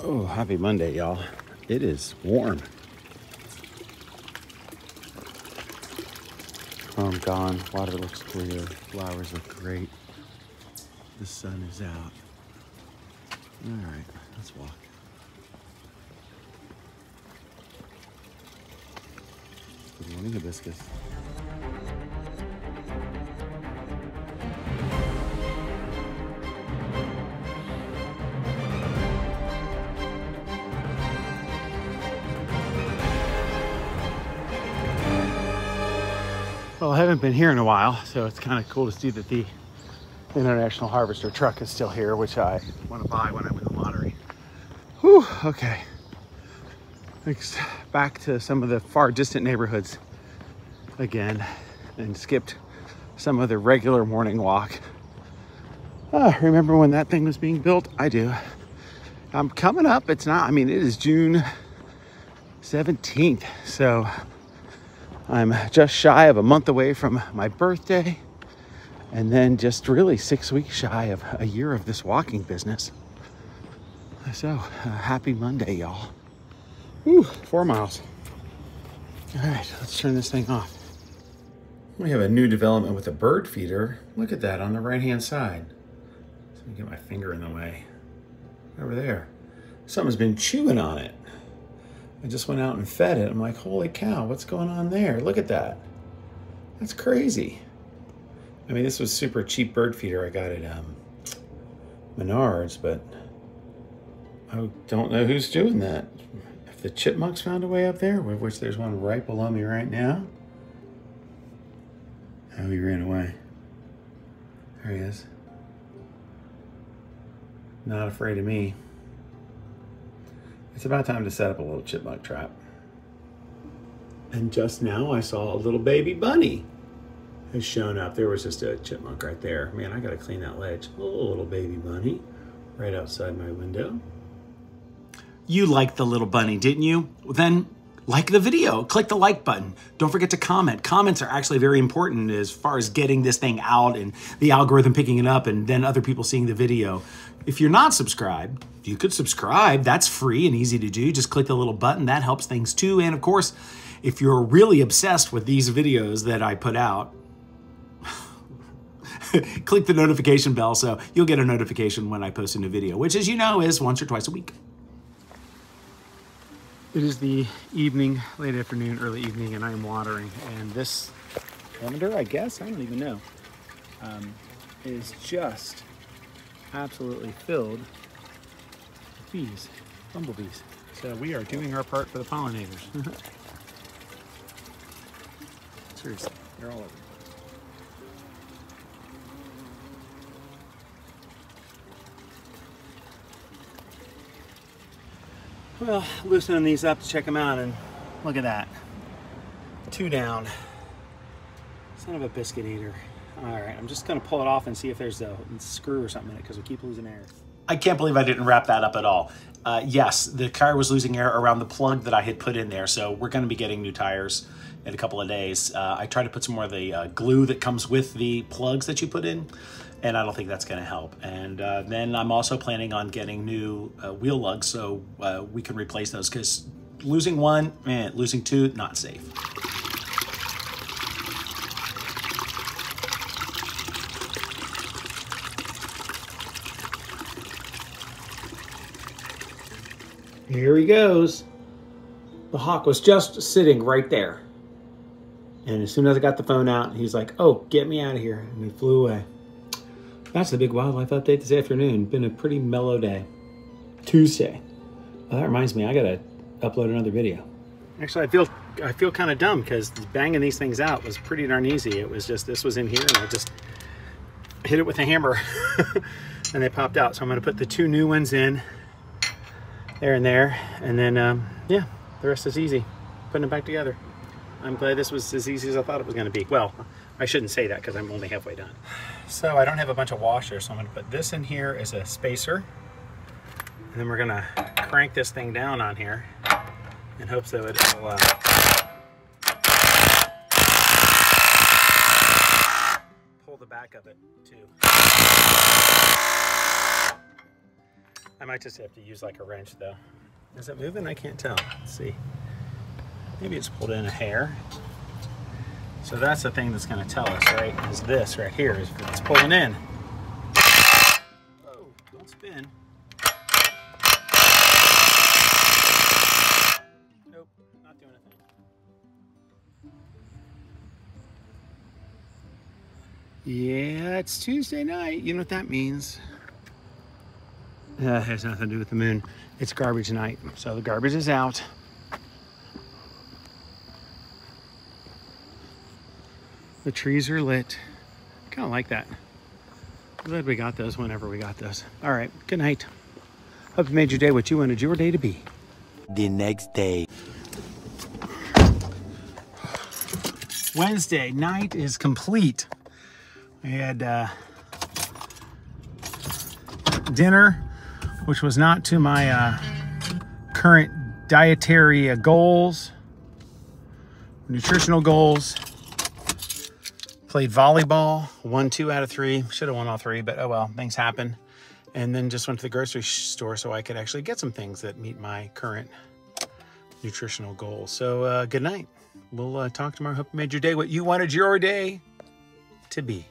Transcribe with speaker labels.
Speaker 1: Oh, happy Monday, y'all. It is warm. Calm gone. Water looks clear. Flowers look great. The sun is out. All right, let's walk. Good morning, hibiscus. Well, I haven't been here in a while, so it's kind of cool to see that the International Harvester truck is still here, which I want to buy when I win the lottery. Whew, okay. Back to some of the far distant neighborhoods again and skipped some of the regular morning walk. Ah, remember when that thing was being built? I do. I'm coming up. It's not, I mean, it is June 17th. So I'm just shy of a month away from my birthday, and then just really six weeks shy of a year of this walking business. So, uh, happy Monday, y'all. Whew, four miles. All right, let's turn this thing off. We have a new development with a bird feeder. Look at that on the right hand side. Let me get my finger in the way. Over there. Someone's been chewing on it. I just went out and fed it. I'm like, holy cow, what's going on there? Look at that. That's crazy. I mean, this was super cheap bird feeder I got at um, Menards, but I don't know who's doing that. If the chipmunks found a way up there, which there's one right below me right now. Oh, he ran away. There he is. Not afraid of me. It's about time to set up a little chipmunk trap. And just now I saw a little baby bunny has shown up. There was just a chipmunk right there. Man, I gotta clean that ledge. Oh, little baby bunny right outside my window.
Speaker 2: You liked the little bunny, didn't you? Then like the video, click the like button. Don't forget to comment. Comments are actually very important as far as getting this thing out and the algorithm picking it up and then other people seeing the video. If you're not subscribed, you could subscribe. That's free and easy to do. Just click the little button. That helps things too. And of course, if you're really obsessed with these videos that I put out, click the notification bell so you'll get a notification when I post a new video, which as you know is once or twice a week.
Speaker 1: It is the evening, late afternoon, early evening, and I am watering. And this lavender, I guess, I don't even know, um, is just absolutely filled with bees, bumblebees. So we are doing our part for the pollinators. Seriously, they're all over. Well, loosening these up to check them out, and look at that. Two down. Son of a biscuit eater. All right, I'm just gonna pull it off and see if there's a screw or something in it because we keep losing air.
Speaker 2: I can't believe I didn't wrap that up at all. Uh, yes, the car was losing air around the plug that I had put in there, so we're to be getting new tires in a couple of days. Uh, I tried to put some more of the uh, glue that comes with the plugs that you put in, and I don't think that's going to help. And uh, then I'm also planning on getting new uh, wheel lugs so uh, we can replace those because losing one, man, losing two, not safe. Here he goes. The hawk was just sitting right there. And as soon as I got the phone out, he's like, oh, get me out of here. And he flew away. That's the big wildlife update this afternoon. Been a pretty mellow day. Tuesday. Well, that reminds me, I gotta upload another video. Actually, I feel I feel kind of dumb because banging these things out was pretty darn easy. It was just this was in here, and I just hit it with a hammer, and they popped out. So I'm gonna put the two new ones in there and there, and then um, yeah, the rest is easy. Putting it back together. I'm glad this was as easy as I thought it was going to be. Well, I shouldn't say that because I'm only halfway done. So I don't have a bunch of washers, so I'm going to put this in here as a spacer. And then we're going to crank this thing down on here in hopes that it'll uh, pull the back of it too. I might just have to use like a wrench though. Is it moving? I can't tell. Let's see. Maybe it's pulled in a hair. So that's the thing that's going to tell us, right? Is this right here? Is it's pulling in. Oh, don't spin. Nope, not doing a thing. Yeah, it's Tuesday night. You know what that means? Uh, has nothing to do with the moon. It's garbage night. So the garbage is out. The trees are lit. Kind of like that. Glad we got those whenever we got those. All right, good night. Hope you made your day what you wanted your day to be.
Speaker 3: The next day.
Speaker 2: Wednesday night is complete. We had uh, dinner, which was not to my uh, current dietary uh, goals, nutritional goals. Played volleyball, won two out of three. Should have won all three, but oh well, things happen. And then just went to the grocery store so I could actually get some things that meet my current nutritional goals. So uh, good night. We'll uh, talk tomorrow. Hope you made your day what you wanted your day to be.